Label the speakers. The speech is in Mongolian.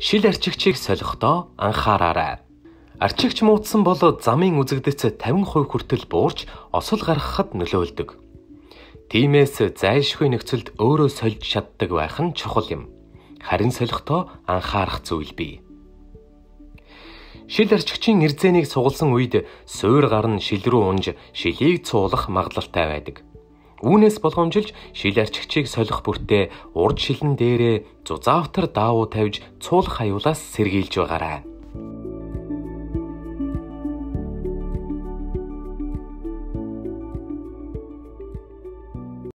Speaker 1: Шил арчигчийг солихдоо анхаараарай. Арчигч муудсан бол замын үзэгдэц 50% хүртэл буурч осол гаргахад нөлөөлдөг. Тиймээс зайлшгүй нөхцөлд өөрөө сольж чаддаг байх нь чухал юм. Харин солихдоо анхаарах зүйл бий. Шил арчигчийн эрзэнийг сугалсан үед суур гар нь шил рүү унж шилийг цуулах магадлалтай байдаг. Үүнээс болгоомжилж шил арчигчийг солих бүртээ урд шилэн дээрээ зузаавтар даавуу тавьж цуулах аюулаас сэргийлж байгаарай.